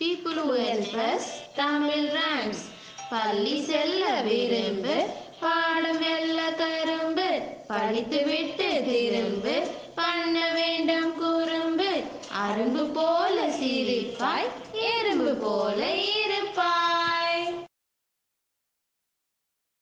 people who express Tamil rhymes. பள்ளி செல்ல விரும்பு பாடம் வெல்ல கரும்பு படித்து விட்டு திரும்பு பண்ண வேண்டாம் குறும்பு அரும்பு போல சிரிப்பாய் எறும்பு போல